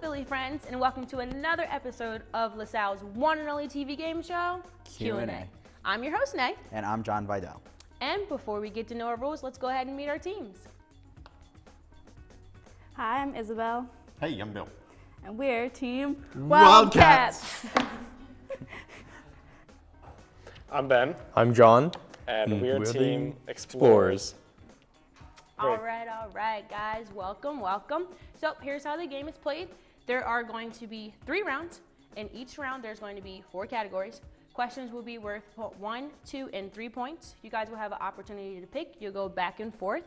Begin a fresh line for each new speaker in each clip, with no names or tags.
Philly friends, and welcome to another episode of LaSalle's one and only TV game show,
Q&A.
I'm your host, Nay.
And I'm John Vidal.
And before we get to know our rules, let's go ahead and meet our teams.
Hi, I'm Isabel,
Hey, I'm Bill.
and we're Team
Wildcats.
I'm Ben,
I'm John.
and we're
we're the
Team Explorers.
All right, all right, guys, welcome, welcome. So here's how the game is played. There are going to be three rounds. In each round, there's going to be four categories. Questions will be worth one, two, and three points. You guys will have an opportunity to pick. You'll go back and forth.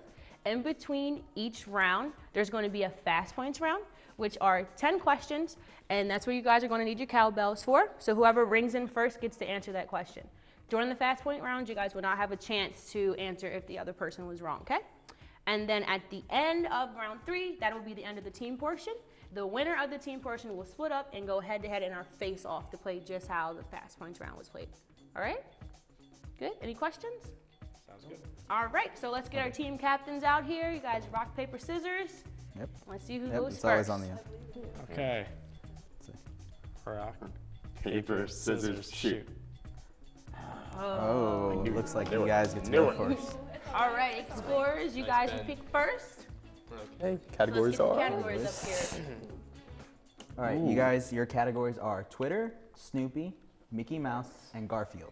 In between each round, there's going to be a fast points round, which are 10 questions, and that's where you guys are going to need your cowbells for. So whoever rings in first gets to answer that question. During the fast point round, you guys will not have a chance to answer if the other person was wrong, okay? And then at the end of round three, that will be the end of the team portion. The winner of the team portion will split up and go head to head in our face off to play just how the fast points round was played. All right? Good? Any questions?
Sounds good.
All right, so let's get our team captains out here. You guys rock, paper, scissors.
Yep.
Let's see who
Yep,
goes
it's
first.
always on the end.
Okay. Rock,
Paper, scissors, shoot.
Oh, looks like you guys get to go first.
All right, explorers, you guys will pick first.
Okay,
Let's
categories
get
are.
categories up here.
All right, you guys, your categories are Twitter, Snoopy, Mickey Mouse, and Garfield.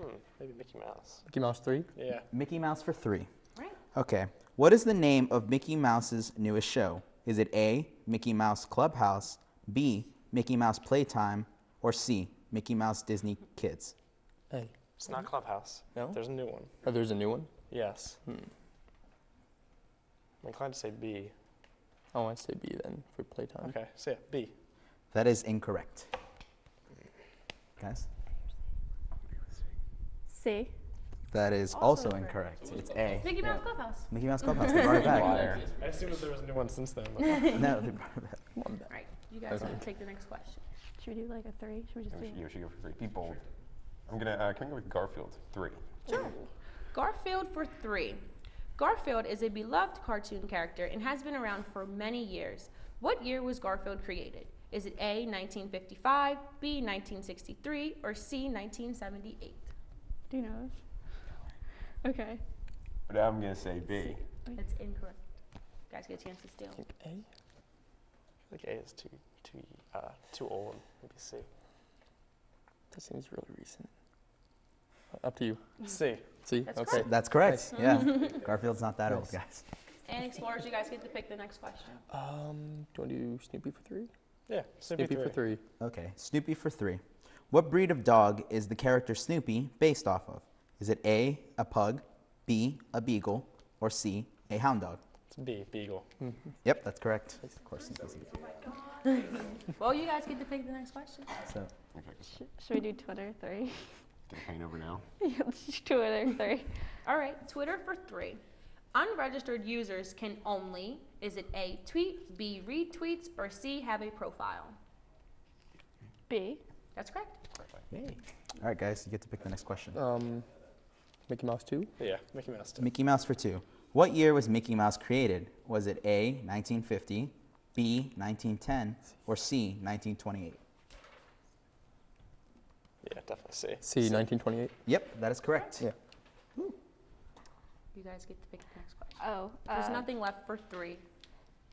hmm, maybe Mickey Mouse.
Mickey Mouse 3.
Yeah.
Mickey Mouse for three.
Right.
Okay. What is the name of Mickey Mouse's newest show? Is it A, Mickey Mouse Clubhouse, B, Mickey Mouse Playtime, or C, Mickey Mouse Disney Kids?
Hey.
It's not Clubhouse.
No?
There's a new one.
Oh, there's a new one?
Yes. I'm inclined to say B.
I want to say B then for playtime.
Okay, so yeah, B.
That is incorrect. Guys?
C.
That is also, incorrect. It's A.
Mickey Mouse Clubhouse.
Mickey Mouse Clubhouse. They brought it back.
I assumed that there was a new one since then. but-
No, they brought it back.
All right, you guys want take the next question.
Should we do like a three? Should we just do?
You should go for three. Be bold. I'm gonna. Uh, can I go with Garfield? Three.
Sure. Garfield for three. Garfield is a beloved cartoon character and has been around for many years. What year was Garfield created? Is it A, 1955, B, 1963, or C, 1978?
Do you know? Okay.
But I'm gonna say B.
That's incorrect. Guys get a chance to steal.
I think A?
I feel like A is too too uh, too old. Maybe C.
That seems really recent. Up to you.
C.
See?
That's
okay.
correct.
That's correct. Yeah. Garfield's not that old, guys.
And explorers, you guys get to pick the next question.
Um, do you want to do Snoopy for 3?
Yeah, Snoopy,
Snoopy for 3.
Okay. Snoopy for three. What breed of dog is the character Snoopy based off of? Is it A, a pug, B, a beagle, or C, a hound dog?
It's B. Beagle.
Yep, that's correct. Of course, Snoopy's a beagle.
Well, you guys get to pick the next question.
So,
Sh- should we do Twitter three?
Get the paint over now.
Let's do Twitter three.
All right, Twitter for three. Unregistered users can only, is it A, tweet, B, retweets, or C, have a profile?
B.
That's correct.
yay. All right, guys, you get to pick the next question.
Um, Mickey Mouse 2?
Yeah, Mickey Mouse. Too.
Mickey Mouse for two. What year was Mickey Mouse created? Was it A, 1950, B, 1910, or C, 1928?
Yeah, definitely C.
C, 1928.
Yep, that is correct.
Yeah.
You guys get to pick the next question.
Oh.
There's
uh,
nothing left for three.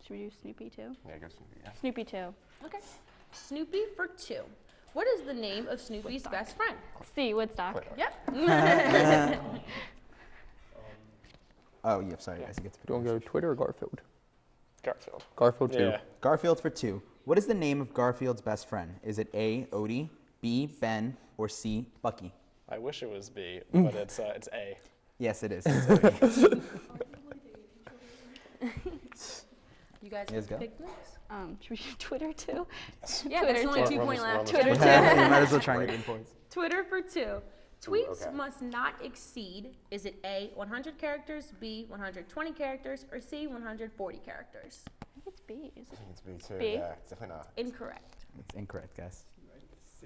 Should we do Snoopy too?
Yeah, go Snoopy. Yeah.
Snoopy two.
Okay. Snoopy for two. What is the name of Snoopy's best friend?
C. Woodstock.
Yep.
Oh, yeah. sorry, guys, you get to pick
Do you want to go Twitter or Garfield?
Garfield.
Garfield 2.
Yeah.
Garfield for two. What is the name of Garfield's best friend? Is it A, Odie, B, Ben, or C, Bucky?
I wish it was B, but it's uh, it's A.
Yes, it is.
You guys
Yes,
get to
go.
pick next.
Um, should we do Twitter too?
Yeah, there's only
two.
two
We're
point left.
Twitter two.
you might as well try and get points.
Twitter for two. Tweets
okay.
must not exceed, is it A, 100 characters, B, 120 characters, or C, 140 characters?
I think it's B. Is
I
it?
think it's B too.
B?
Yeah, it's definitely not.
Incorrect.
It's incorrect, guys.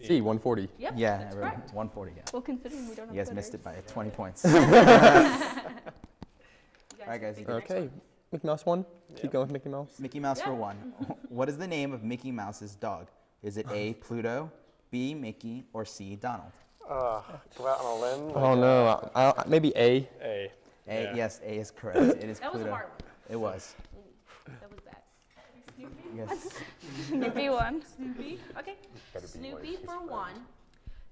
C, 140.
Yep,
yeah,
that's
everyone,
correct.
140, yeah.
Well, considering we don't have
You guys
Twitter.
missed it by 20 points.
You guys
Alright, guys, you
the
Okay. Mickey Mouse one.
Yeah.
Keep going with Mickey Mouse.
Mickey Mouse for
Yeah.
one. what is the name of Mickey Mouse's dog? Is it A. Pluto, B. Mickey, or C. Donald?
Uh, go out on a limb. like,
Oh no, I, I, maybe A.
A.
A.
Yeah.
Yes, A is correct. It is
That was
Pluto.
a hard one.
It was.
That was bad.
Yes.
Snoopy one.
Snoopy. Okay. Snoopy for one.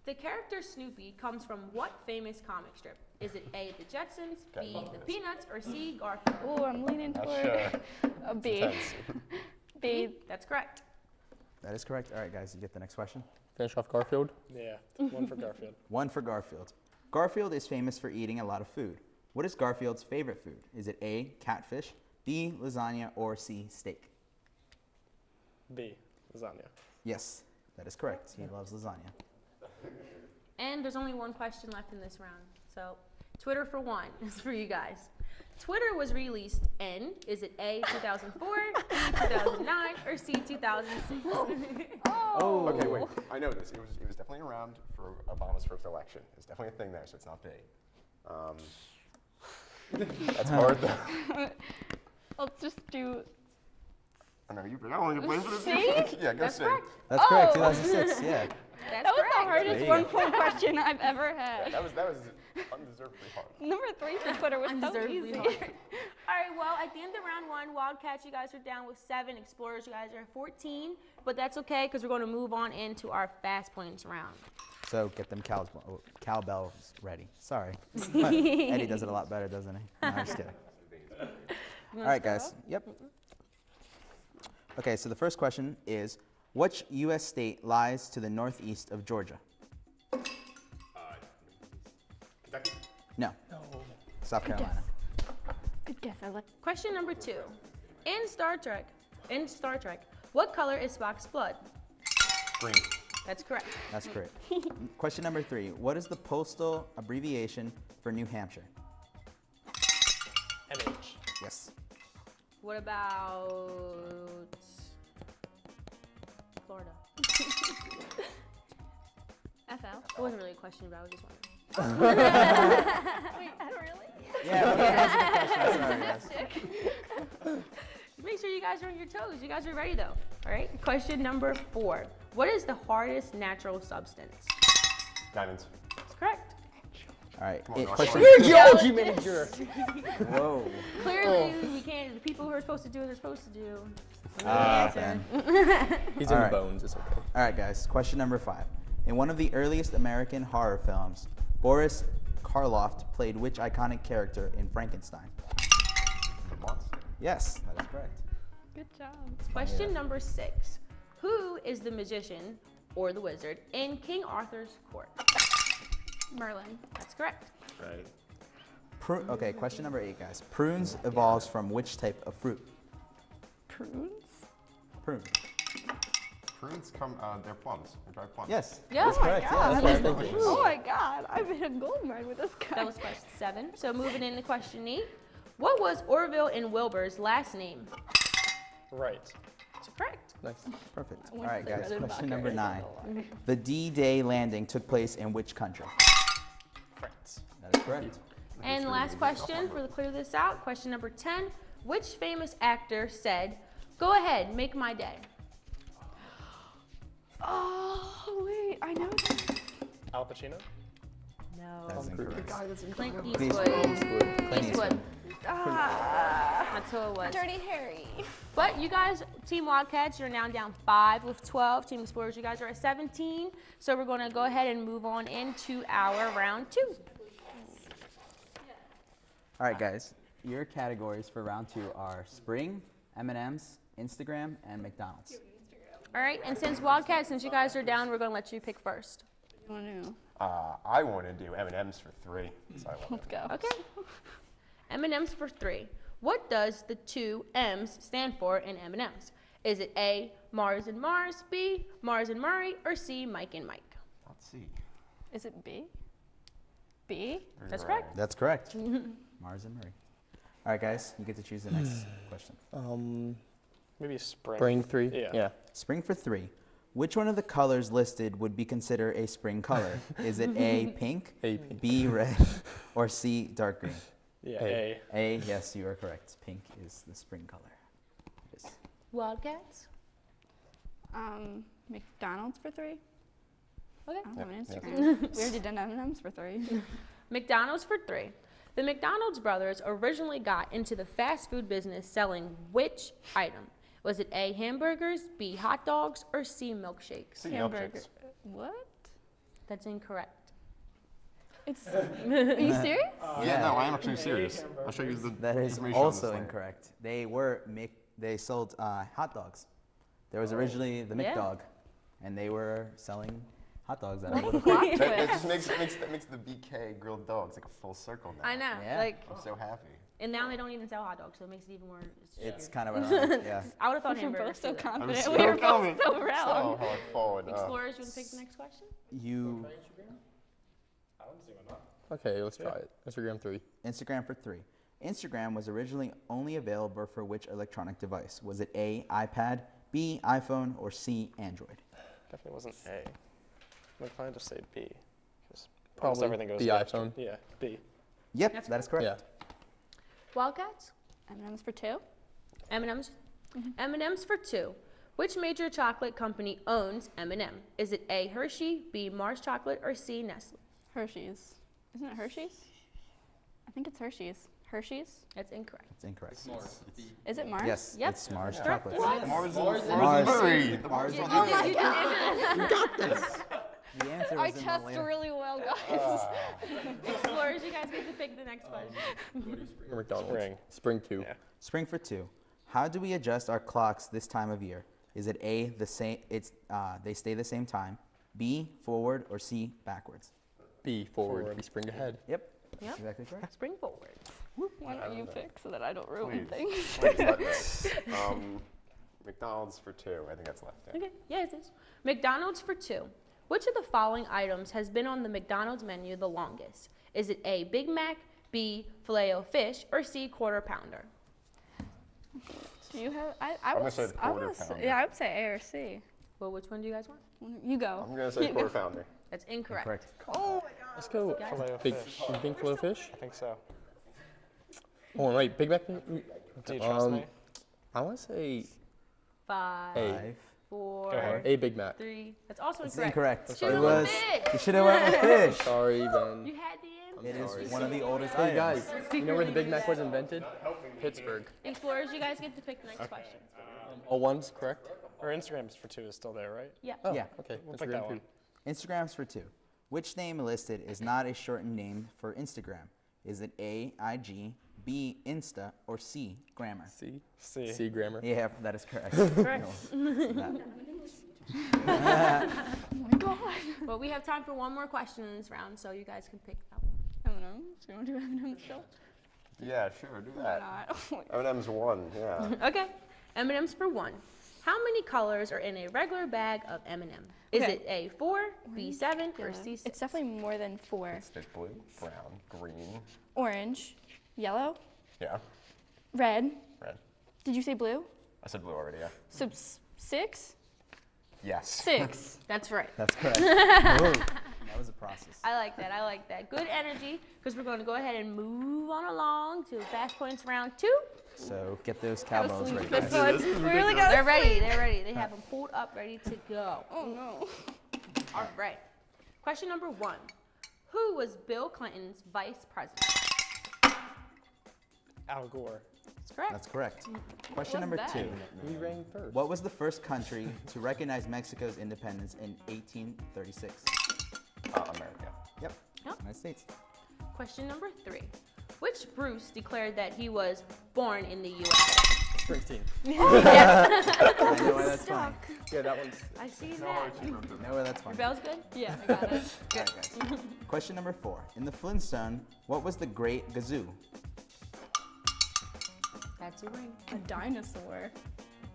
The character Snoopy comes from what famous comic strip? Is it A. The Jetsons, B. The Peanuts, or C. Garfield?
Ooh, I'm leaning toward a B. B.
That's correct.
That is correct. All right, guys, you get the next question.
Finish off Garfield.
Yeah. One for Garfield.
One for Garfield. Garfield is famous for eating a lot of food. What is Garfield's favorite food? Is it A. Catfish, B. Lasagna, or C. Steak?
B. Lasagna.
Yes, that is correct. He loves lasagna.
And there's only one question left in this round. So, Twitter for one is for you guys. Twitter was released in, is it A, 2004, B, 2009, or C, 2006?
Oh.
Okay, wait. I know this. It was, it was definitely around for Obama's first election. It's definitely a thing there, so it's not B. Um, that's hard, though.
Let's just do.
I know you. I want to blame for this.
C?
yeah, go
That's
C.
correct.
That's correct.
Oh.
2006. Yeah.
That's
That was
correct.
the hardest one point question I've ever had.
That was that was undeservedly hard.
Number three for Twitter was so
Undeservedly
easy.
hard. All right, well, at the end of round one, Wildcats, you guys are down with seven. Explorers, you guys are 14. But that's okay because we're going to move on into our fast points round.
So get them cows, oh, cowbells ready. Sorry. Eddie does it a lot better, doesn't he? No, I'm just kidding. All right, guys. Yep. Okay, so the first question is Which U.S. state lies to the northeast of Georgia?
Uh, Kentucky.
No.
No.
South
Good
Carolina.
Good guess. I like.
Question number two. In Star Trek, in Star Trek, what color is Spock's blood?
Green.
That's correct.
That's correct. Question number three What is the postal abbreviation for New Hampshire?
NH.
Yes.
What about Florida?
FL.
It wasn't really a question, but I was just wondering.
Wait, really?
Yeah, well, that was a question. Sorry, guys.
Make sure you guys are on your toes. You guys are ready though. All right. Question number four. What is the hardest natural substance?
Diamonds.
That's correct.
All right.
Come on,
it- question.
You're a geology major.
Whoa.
Clearly, oh. we can't. The people who are supposed to do what they're supposed to do.
Ah. Ben.
He's in
right.
the bones. It's okay.
All right, guys. Question number five. In one of the earliest American horror films, Boris Karloff played which iconic character in Frankenstein?
Lots.
Yes, that is correct.
Good job.
Question number six. Who is the magician or the wizard in King Arthur's court?
Merlin.
That's correct.
Right.
Pru- okay, question number eight, guys. Prunes evolves from which type of fruit?
Prunes.
Prune.
Prunes come. Uh, they're plums. They're dried plums.
Yes.
Yeah.
That's
Oh my
correct. Yeah,
God.
that's
That's
right.
what I was thinking.
Oh my God! I'm in a gold mine with this guy.
That was question seven. So moving into question eight. What was Orville and Wilbur's last name?
Wright.
That's correct.
Nice.
Perfect.
All right,
All
went
right,
to
guys. Question number nine. The D-Day landing took place in which country?
France.
That is correct.
And last question for the clear this out. Question number 10. Which famous actor said, Go ahead, make my day?
Oh wait, I know this.
Al Pacino.
No.
That is incorrect.
Clint
Please,
Eastwood.
Clint
Eastwood.
Eastwood.
Ah,
That's who it was.
Dirty Harry.
But you guys, Team Wildcats, you're now down five with 12. Team Explorers, you guys are at 17. So we're going to go ahead and move on into our round two.
All right, guys. Your categories for round two are Spring, M&M's, Instagram, and McDonald's.
All right, and since Wildcats, since you guys are down, we're going to let you pick first.
You want to?
Uh, I want to do M&M's for three. So I want
Let's go.
Okay. M&M's for three. What does the two M's stand for in M&M's? Is it A, Mars and Mars, B, Mars and Murray, or C, Mike and Mike?
Let's see.
Is it B? B?
That's correct.
That's correct. Mars and Murray. All right, guys. You get to choose the next question.
Um,
Maybe spring.
spring three.
Yeah.
Yeah.
Spring for three. Which one of the colors listed would be considered a spring color? Is it A, pink,
A pink.
B, red, or C, dark green?
Yeah,
A.
A.
A, yes, you are correct. Pink is the spring color. It is.
Wildcats.
Um, McDonald's for three.
Okay.
I don't have an
Yep,
Instagram. we already done M&M's for three.
McDonald's for three. The McDonald's brothers originally got into the fast food business selling which item? Was it A, hamburgers, B, hot dogs, or C, milkshakes?
See,
Hamburger.
milkshakes.
What?
That's incorrect.
It's. are you serious?
Yeah, no, I am actually serious. I'll show you the
That is
information on this
also
thing.
incorrect. They were make, they sold uh, hot dogs. There was originally the
Yeah.
McDog, and they were selling hot dogs at a little
Plot
That, that just makes, makes, that makes the BK grilled dogs like a full circle now.
I know.
Yeah.
Like,
I'm so happy.
and now they don't even sell hot dogs, so it makes it even more.
It's
weird.
kind of ironic, yeah.
I would have thought
We're
hamburgers.
both so
too, though.
I'm
confident.
so
we were both
confident.
so
So
wrong.
how I forward.
Explorers, you want to pick the next question?
You
Okay, let's try it. Instagram three.
Instagram for three. Instagram was originally only available for which electronic device? Was it A, iPad, B, iPhone, or C, Android?
Definitely wasn't A. I'm inclined to say B. 'cause almost
Probably
everything goes
the
to
iPhone.
Yeah, B.
Yep,
That's
that is correct.
Yeah.
Wildcats.
M&M's for two.
M&M's. M&M's for two. Which major chocolate company owns M&M? Is it A. Hershey, B. Mars Chocolate, or C. Nestle?
Hershey's. Isn't it Hershey's? I think it's Hershey's. Hershey's?
That's incorrect.
It's incorrect. It's Mars.
Is it Mars?
Yes,
Yep.
it's Mars
Correct.
chocolate.
What?
Mars,
Mars.
Mars, Mars, Mars,
You,
Mars,
you did, you did.
The answer
I
was
test really well, guys.
Explorers, you guys get to pick the next one. question.
McDonald's.
Spring.
Spring two.
Yeah.
Spring for two. How do we adjust our clocks this time of year? Is it A, the same? It's uh, they stay the same time. B, forward, or C, backwards?
B forward.
Forward.
B spring ahead.
Yep.
Yep.
Exactly correct.
Spring forward.
Why don't you pick so that I don't ruin
Please.
things?
Please. Um, McDonald's for two. I think that's left. Yeah.
Okay, yeah, it is. McDonald's for two. Which of the following items has been on the McDonald's menu the longest? Is it A, Big Mac, B, filet o fish, or C, quarter pounder?
Do you have? I, I
I'm gonna
would.
say
s-
the
I
quarter
would s-
pounder.
Yeah, I would say A or C.
Well, which one do you guys want?
You go.
I'm gonna say quarter pounder.
That's incorrect.
Correct. Oh my god.
Let's go.
Filet o
Big,
fish.
you think filet fish?
I think so.
Oh, wait. Big Mac.
Do you trust
Um,
me?
I want to say
Five,
A.
Five.
Four,
Go.
A Big Mac.
three. That's also
It's
incorrect.
incorrect.
Should've
It was.
fish.
You should have went with fish.
Sorry, Ben.
You had the answer.
It is
Sorry.
one of the oldest
Hey
items.
guys, you know where the Big Mac was invented? Pittsburgh.
Explorers, you guys get to pick the next question.
Oh, one's correct.
Our Instagrams for two is still there, right?
Yeah.
Oh,
Yeah.
Okay.
We'll
Instagram
pick that one.
Instagrams for two. Which name listed is not a shortened name for Instagram? Is it A, IG, B, Insta, or C, grammar?
C.
C.
C grammar.
Yeah, that is correct.
Correct.
That-
Oh my god.
Well, we have time for one more question in this round, so you guys can pick that one.
M&M's. You want to do M&M's still?
Yeah, sure, do
Why
that.
not? My God.
M&M's one. Yeah.
Okay. M&M's for one. How many colors are in a regular bag of M&M? Is
Okay.
it A four, B seven, or C six?
It's definitely more than four.
It's thick blue, brown, green.
Orange, yellow,
Yeah.
red.
Red.
Did you say blue?
I said blue already. Yeah.
So s- six?
Yes.
Six.
That's right.
That's correct. That was a process.
I like that. I like that. Good energy, because we're going to go ahead and move on along to fast points round two.
So get those cowbells ready.
This
guys.
one. We really got
They're ready. They're ready. They have them pulled up, ready to go.
Oh no.
All right. Question number one. Who was Bill Clinton's vice president?
Al Gore.
That's correct.
That's correct. Question number
that?
two.
We rang first.
What was the first country to recognize Mexico's independence in 1836?
Uh, America.
Yep.
Yep.
United States.
Question number three. Which Bruce declared that he was born in the U.S.?
Springsteen.
I know why that's funny.
Yeah, that one's.
I see that.
I know why that's
Your bell's good?
Yeah, I got it.
All right, guys. Question number four. In the Flintstone, what was the Great Gazoo?
That's a ring.
A dinosaur.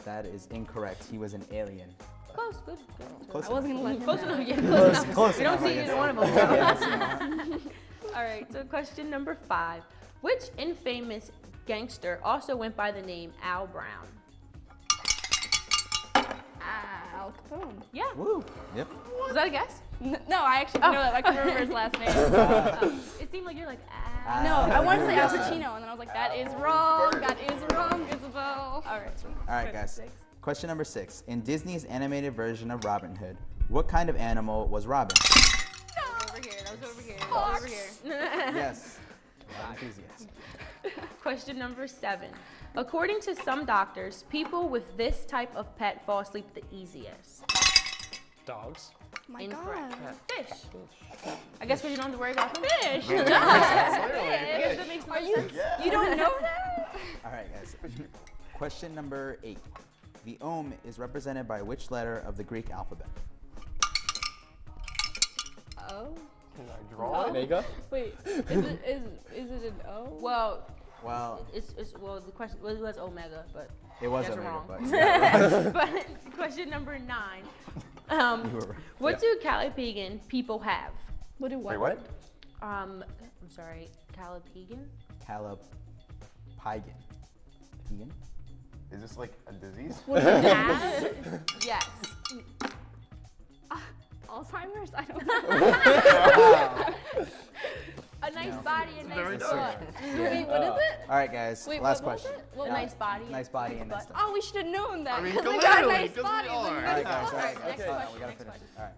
That is incorrect. He was an alien.
Close, good, good.
Close
I wasn't gonna let him
Close
know.
enough, yeah, close,
Close-
enough.
close
we don't
enough,
see
guess.
either one of them.
Yes.
All right, so question number five. Which infamous gangster also went by the name Al Brown?
Ah, Al Capone.
Yeah.
Woo. Yep.
Was that a guess?
No, I actually know that. I can remember his last name.
It seemed like you're like, ah.
No, ah. I wanted to say
Yes.
Al Pacino, and then I was like, that is wrong. That is wrong, Isabel.
All right.
All right, guys. Question number six. In Disney's animated version of Robin Hood, what kind of animal was Robin? No.
Over here. That was over here. That was over here.
yes. Loud.
Question number seven. According to some doctors, people with this type of pet fall asleep the easiest.
Dogs.
My
Incorrect.
God.
Fish. I guess because you don't have to worry about fish. Fish. That makes
Are
no
you?
sense.
You don't know that?
All right, guys. Question number eight. The ohm is represented by which letter of the Greek alphabet?
Oh.
Can I draw it?
Omega?
Wait. Is it is is it an O?
Well,
Well,
it's, it's well the question well, it was omega, but
it was
guys
Omega,
wrong.
but yeah,
but question number nine. Um,
you were right.
what do Calipagan people have?
What do what?
Wait, what?
Um, I'm sorry, Calipagan.
Caleb Pagan. Pagan?
Is this like a disease?
Have? yes.
Alzheimer's? I don't know.
A nice body, a nice
nice.
butt.
Wait, what oh. is it?
All right, guys.
Wait,
last
what was
question.
it? What
A nice body.
Nice body and nice
butt.
Oh, we should have known that
I mean,
we got
clearly,
nice
'cause we
bodies.
are.
and
All
nice
right, guys. All
butts.
Next
okay.
question,
we gotta
next
finish.
question.
All right.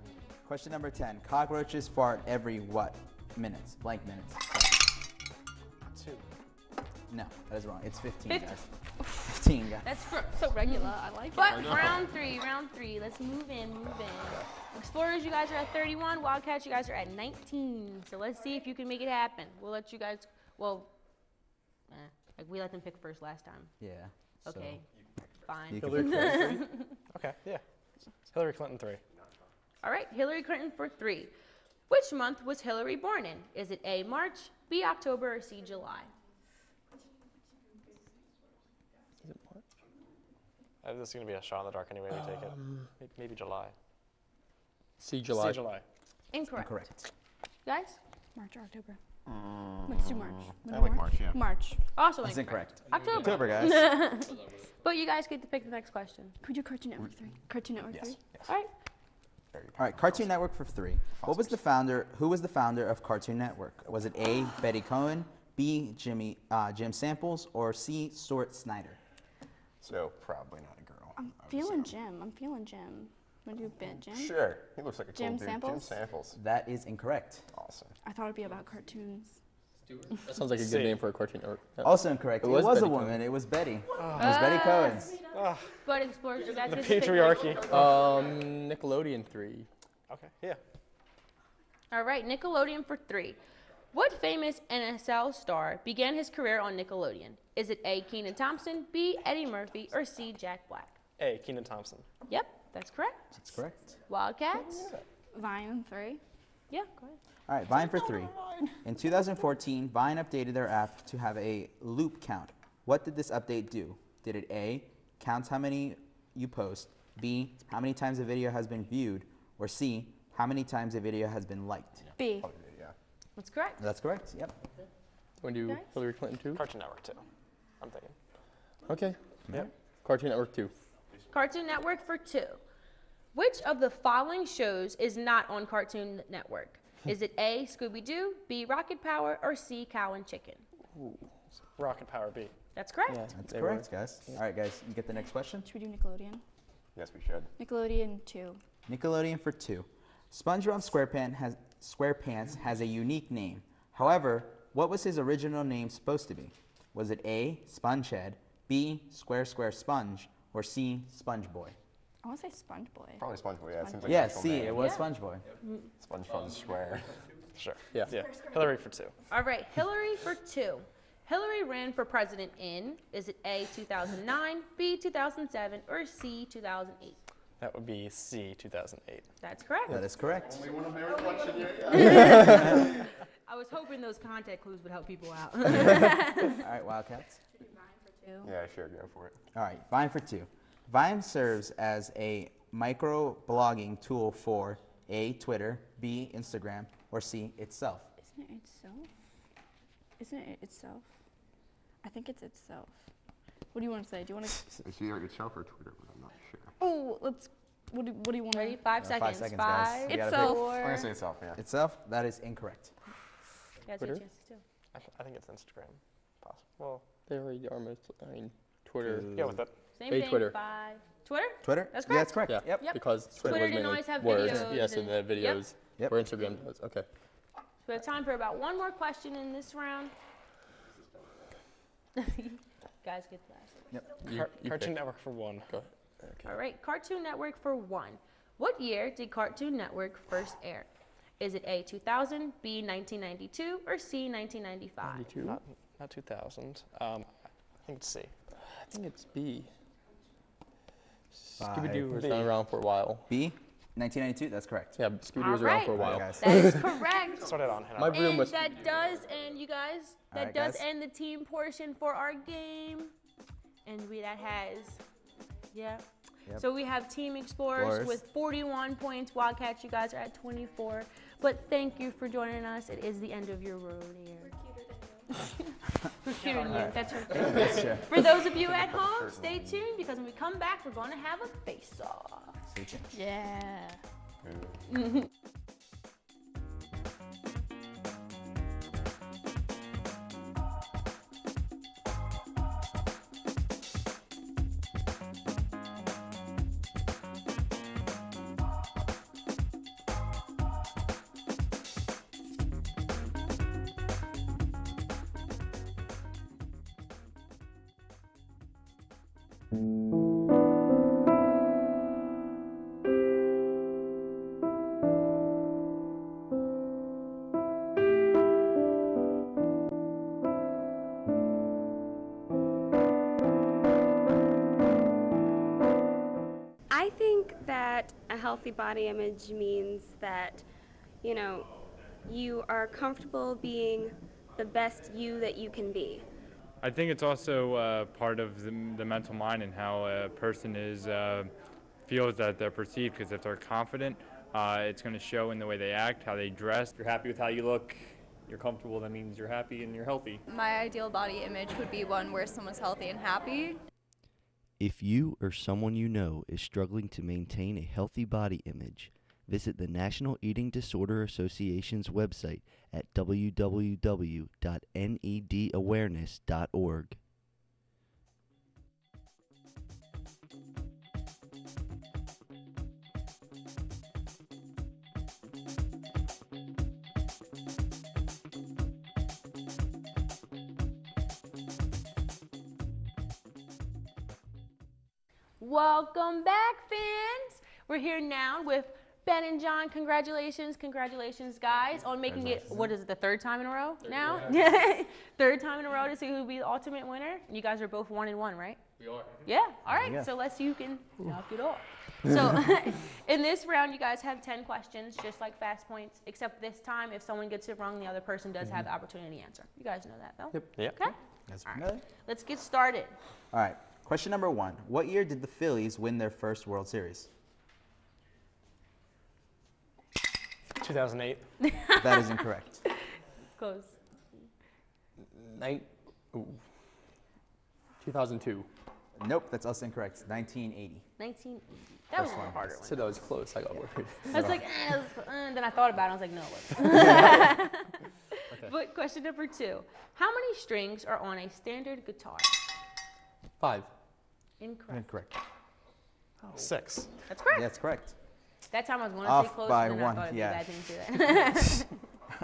Question number 10. Cockroaches fart every what minutes? Blank minutes.
Two.
No, that is wrong. It's 15,
Fifty.
guys. 15, guys.
That's gross.
So regular. I like it.
But round three, round three. Let's move in, move in. Explorers, you guys are at 31. Wildcats, you guys are at 19. So let's see if you can make it happen. We'll let you guys. Well, eh, like we let them pick first last time.
Yeah. so
Okay, fine.
Hillary Clinton three. Okay, yeah. Hillary Clinton three.
All right, Hillary Clinton for three. Which month was Hillary born in? Is it A, March, B, October, or C, July?
Is it March?
Uh, this is gonna be a shot in the dark anyway. We take it. May- Maybe July.
See July.
See July.
Incorrect.
Correct.
Guys?
March or October? Let's do March. Wanna
I like March, yeah.
March.
Also
That's
incorrect.
incorrect.
October.
October, guys.
But you guys get to pick the next question.
Could you do Cartoon Network 3? Cartoon Network 3?
Yes. yes.
All right.
All right, Cartoon Network for three. What was the founder? Who was the founder of Cartoon Network? Was it A. Betty Cohen, B. Jimmy uh, Jim Samples, or C. Stuart Snyder?
So probably not a girl.
I'm feeling. Jim. I'm feeling Jim. Want to do a bit, Jim?
Sure. He looks like a
Jim
cool dude.
Samples?
Jim Samples.
That is incorrect.
Awesome.
I thought it'd be about cartoons.
That sounds like a good
See.
name for a cartoon network. Yeah.
Also incorrect. It
It
was,
was
a
Betty
woman.
Cohen.
It was Betty. It was Betty Cohen's.
But explorers, you guys
The
get to pick
patriarchy.
Um, Nickelodeon three.
Okay, yeah.
All right, Nickelodeon for three. What famous SNL star began his career on Nickelodeon? Is it A. Kenan Thompson, B. Eddie Murphy, or C. Jack Black?
A. Kenan Thompson.
Yep, that's correct.
That's correct.
Wildcats?
Vine 3.
Yeah, go ahead.
All right, Vine for three. In 2014, Vine updated their app to have a loop count. What did this update do? Did it A, count how many you post, B, how many times a video has been viewed, or C, how many times a video has been liked?
B.
Oh, Probably, yeah.
That's correct.
That's correct. Yep.
Want to do
Guys?
Hillary Clinton too?
Cartoon Network too. I'm thinking.
Okay.
Yep.
Cartoon Network two.
Cartoon Network for two. Which of the following shows is not on Cartoon Network? Hmm. Is it A. Scooby Doo, B. Rocket Power, or C. Cow and Chicken?
Rocket Power B.
That's correct.
Yeah,
That's
they
correct, guys. All right, guys, you get the next question.
Should we do Nickelodeon?
Yes, we should.
Nickelodeon 2.
Nickelodeon for two. SpongeBob SquarePants has, SquarePants has a unique name. However, what was his original name supposed to be? Was it A. SpongeHead, B. Square Square Sponge, or C. Sponge Boy?
I want to say Sponge Boy.
Probably SpongeBob. Yeah, it seems like
Yeah, C.
name.
It was
Yeah.
SpongeBoy.
SpongeBob Square.
Sure.
Yeah.
Yeah. Hillary for two.
All right, Hillary for two. Hillary ran for president in, is it A, 2009, B, 2007, or C, 2008?
That would be C 2008.
That's correct.
That is correct.
I was hoping those contact clues would help people out.
All right, Wildcats.
Yeah, sure. Go for it.
All right, Vine for two. Vine serves as a micro blogging tool for A. Twitter, B. Instagram, or C. itself.
Isn't it itself? Isn't it itself? I think it's itself. What do you want to say? Do you want to?
It's either itself or Twitter, but I'm not sure.
Oh, let's. What do, what do you want?
Ready? Five
Uh,
seconds.
five seconds, guys.
Five,
You gotta
Itself.
pick.
four.
I'm gonna say itself. Yeah.
Itself? That is incorrect.
You guys get
Twitter?
chances too.
I, th- I think it's Instagram. Possible. Well,
They already are most. I mean, Twitter.
yeah, with that.
Same
Hey,
thing.
Twitter.
Five. Twitter?
Twitter?
That's correct.
Yeah, that's correct.
Yeah.
Yep.
Yep.
Because Twitter,
Twitter
was
didn't
mainly
always have
words.
videos
Yes, and the
and- yep.
videos.
Yep.
Where Instagram does. Okay.
So we have time for about one more question in this round. Guys, get glasses.
You,
Car-
you
Cartoon
pick.
Network for one.
Go. Okay.
All right, Cartoon Network for one. What year did Cartoon Network first air? Is it A 2000, B 1992, or C 1995?
92.
Not, not 2000. Um, I think it's C.
I think it's B.
Five.
Scooby Doo was
B.
around for a while.
B, 1992. That's correct.
Yeah, Scooby Doo
All
was around
right.
for a while.
guys.
That is correct.
Started on Hannah.
My room
and
was.
that does end, you guys. That
Alright,
does
guys.
end the team portion for our game. And we that has, yeah.
Yep.
So we have Team Explorers
Explorers.
with 41 points. Wildcats, you guys are at 24. But thank you for joining us. It is the end of your road here. We're cuter than you. That's right.
That's true.
For those of you at home, stay tuned because when we come back, we're going to have a face-off.
Stay tuned.
Yeah.
healthy body image means that, you know, you are comfortable being the best you that you can be.
I think it's also uh, part of the, the mental mind and how a person is uh, feels that they're perceived. Because if they're confident, uh, it's going to show in the way they act, how they dress.
If you're happy with how you look, you're comfortable, that means you're happy and you're healthy.
My ideal body image would be one where someone's healthy and happy.
If you or someone you know is struggling to maintain a healthy body image, visit the National Eating Disorder Association's website at www.nedawareness.org.
Welcome back, fans. We're here now with Ben and John. Congratulations, congratulations, guys, on making it. What is it? The third time in a row now? Yeah. third time in a row to see who will be the ultimate winner. You guys are both one and one, right?
We are.
Yeah. All right.
Yeah.
So let's see who can knock it off. So in this round, you guys have 10 questions, just like fast points, except this time, if someone gets it wrong, the other person does have mm-hmm. the opportunity to answer. You guys know that, though?
Yep.
Yep.
Okay.
Guys,
All right.
familiar?
Let's get started.
All right. Question number one. What year did the Phillies win their first World Series?
2008.
That is incorrect.
Close.
Nine. Ooh. 2002.
Nope, that's also incorrect. 1980.
19. That was
First
a
one.
harder one.
So that was close. I got worried.
I was like, eh, it was- and then I thought about it. I was like, no, it wasn't. But question number two: How many strings are on a standard guitar?
Five.
Incorrect.
Incorrect.
Six.
That's correct.
That's correct.
That time I was going to
Off
say close,
by
but then
one,
I thought it'd be
yeah.
bad thing to do that.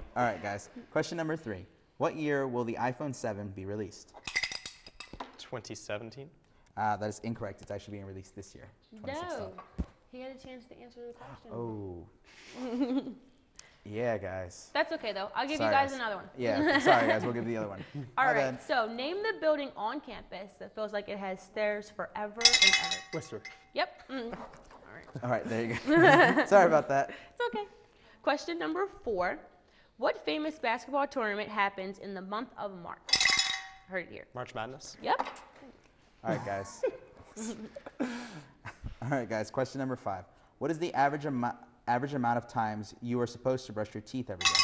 All right, guys. Question number three. What year will the iPhone 7 be released?
2017.
Uh, that is incorrect. It's actually being released this year. 2016.
no, he had a chance to answer the question.
Oh. yeah, guys.
That's okay though. I'll give
Sorry,
you guys
guys.
another one.
Yeah, sorry, guys. We'll give you the other one.
All
My
right.
bad.
So name the building on campus that feels like it has stairs forever and ever.
Worcester.
Yep. Mm.
All right, there you go. sorry about that.
It's okay. Question number four. What famous basketball tournament happens in the month of March? Heard it here.
March Madness.
Yep.
All right, guys. All right, guys. Question number five. What is the average, amo- average amount of times you are supposed to brush your teeth every day?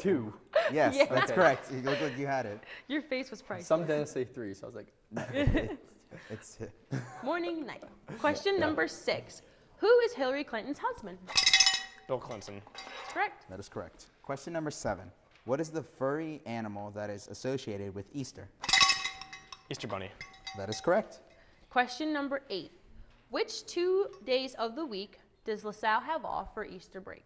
Two.
Yes,
Yeah.
that's
Okay.
correct. You look like you had it.
Your face was priceless.
Some dentists say three, so I was like,
No, it- it's
Morning, night. Question
Yeah.
number six. Who is Hillary Clinton's husband?
Bill Clinton.
That's correct.
That is correct. Question number seven. What is the furry animal that is associated with Easter?
Easter Bunny.
That is correct.
Question number eight. Which two days of the week does LaSalle have off for Easter break?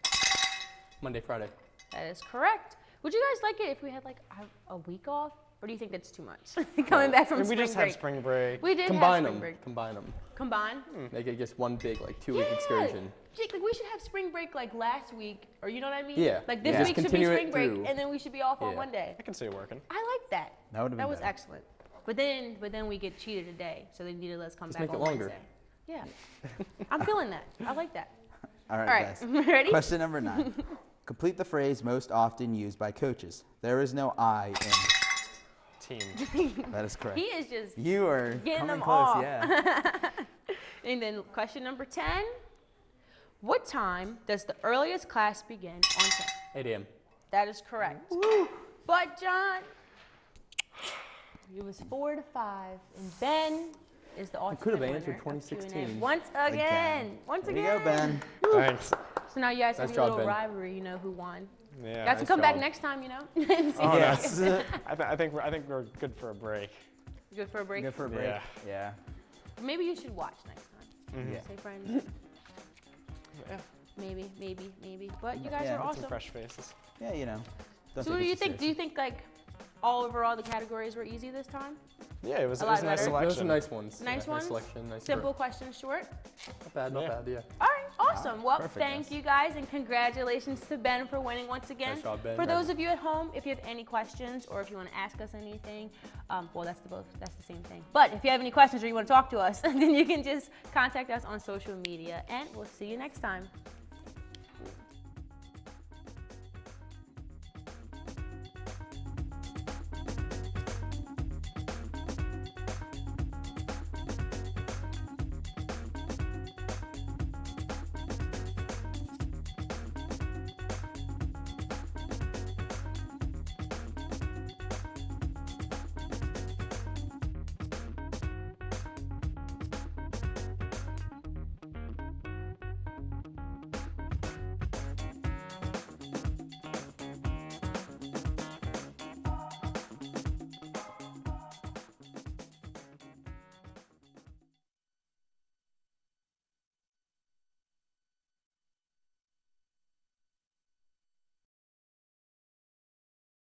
Monday, Friday.
That is correct. Would you guys like it if we had like a, a week off? Or do you think that's too much? Coming back from
I mean,
spring
we just
break.
had spring break.
We did
Combine
have spring
them.
break.
Combine them.
Combine? Hmm.
Make it just one big, like, two-week
Yeah.
excursion.
Jake, like we should have spring break like last week, or you know what I mean?
Yeah.
Like this
Yeah.
week
Just
should be spring break,
through.
and then we should be off on
Yeah.
one day.
I can see it working.
I like that.
That would've been
That was
better.
excellent. But then, but then we get cheated a day, so they need to let us come
Just
back
make it
on
longer.
Wednesday. Yeah, I'm feeling that. I like that.
All right,
All right,
guys.
ready?
Question number nine. Complete the phrase most often used by coaches. There is no I in Team. That is correct.
He is just
You are
getting them
close,
off.
yeah.
And then question number 10. What time does the earliest class begin on 10?
8 a.m.
That is correct. But John, it was four to five, and Ben is the ultimate
could have
winner
answered
of Q&A.
2016.
Once again, once
There
again.
you go, Ben.
Thanks.
So now you guys
Nice
have
job,
your little
Ben.
rivalry. You know who won.
Yeah.
You guys can
nice
come back next time. You know.
Oh,
yes.
no. I, th- I think we're I think we're good for a break.
Good for a break.
Good for a break.
Yeah.
Yeah.
Maybe you should watch next time. Mm-hmm.
Yeah.
Say friends.
Yeah.
maybe, maybe, maybe. But you guys
Yeah,
are
some
awesome.
Some fresh faces.
Yeah, you know. Don't
So
take
what do you
too
think? Do you think like all overall the categories were easy this time?
Yeah, it was,
A
it was a nice
better.
selection.
Those are nice ones.
Nice
yeah,
ones?
Nice selection. Nice
Simple questions, short.
Not bad, not
Yeah.
bad, yeah.
All right, awesome. Well,
Perfect,
thank
guys.
you guys, and congratulations to Ben for winning once again.
Nice job, Ben.
For those of you at home, if you have any questions or if you want to ask us anything, um, well, that's the both. That's the same thing. But if you have any questions or you want to talk to us, then you can just contact us on social media, and we'll see you next time.